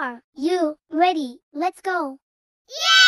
Are you ready? Let's go. Yeah.